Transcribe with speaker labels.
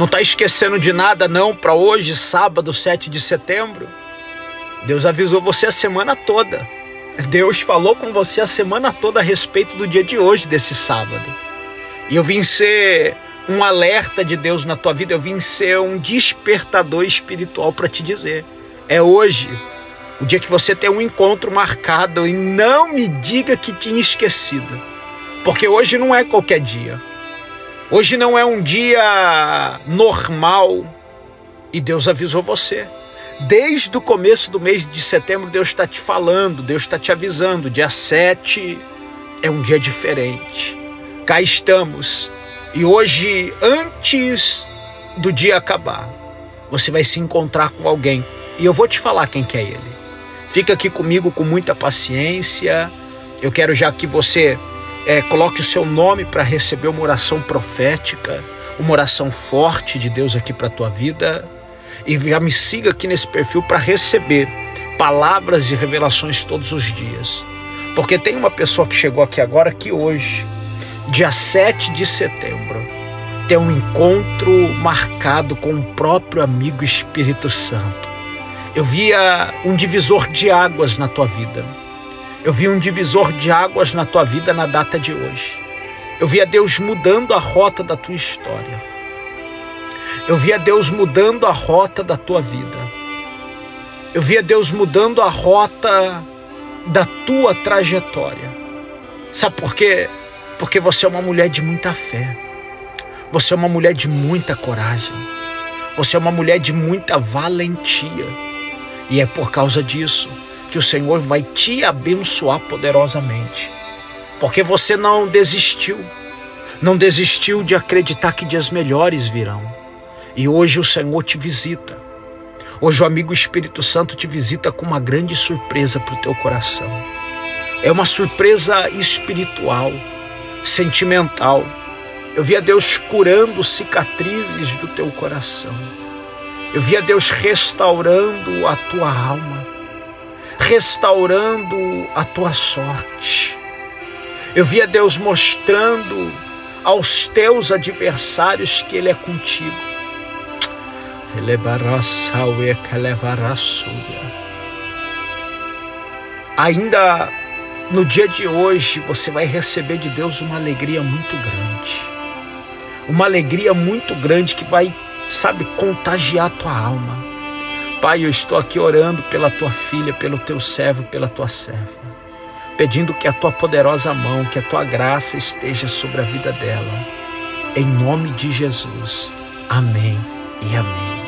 Speaker 1: Não está esquecendo de nada não para hoje, sábado, 7 de setembro? Deus avisou você a semana toda. Deus falou com você a semana toda a respeito do dia de hoje, desse sábado. E eu vim ser um alerta de Deus na tua vida, eu vim ser um despertador espiritual para te dizer: é hoje, o dia que você tem um encontro marcado, e não me diga que tinha esquecido, porque hoje não é qualquer dia. Hoje não é um dia normal e Deus avisou você. Desde o começo do mês de setembro, Deus está te falando, Deus está te avisando. Dia 7 é um dia diferente. Cá estamos. E hoje, antes do dia acabar, você vai se encontrar com alguém. E eu vou te falar quem que é ele. Fica aqui comigo com muita paciência. Eu quero já que você é, coloque o seu nome para receber uma oração profética, uma oração forte de Deus aqui para a tua vida. E já me siga aqui nesse perfil para receber palavras e revelações todos os dias. Porque tem uma pessoa que chegou aqui agora que hoje, dia 7 de setembro, tem um encontro marcado com o próprio amigo Espírito Santo. Eu via um divisor de águas na tua vida. Eu vi um divisor de águas na tua vida na data de hoje. Eu via Deus mudando a rota da tua história. Eu via Deus mudando a rota da tua vida. Eu via Deus mudando a rota da tua trajetória. Sabe por quê? Porque você é uma mulher de muita fé. Você é uma mulher de muita coragem. Você é uma mulher de muita valentia. E é por causa disso que o Senhor vai te abençoar poderosamente. Porque você não desistiu, não desistiu de acreditar que dias melhores virão. E hoje o Senhor te visita. Hoje o amigo Espírito Santo te visita com uma grande surpresa para o teu coração. É uma surpresa espiritual, sentimental. Eu via Deus curando cicatrizes do teu coração. Eu via Deus restaurando a tua alma restaurando a tua sorte. Eu via Deus mostrando aos teus adversários que Ele é contigo. Ainda no dia de hoje você vai receber de Deus uma alegria muito grande. Uma alegria muito grande que vai, sabe, contagiar a tua alma Pai, eu estou aqui orando pela tua filha, pelo teu servo, pela tua serva, pedindo que a tua poderosa mão, que a tua graça esteja sobre a vida dela. Em nome de Jesus. Amém e amém.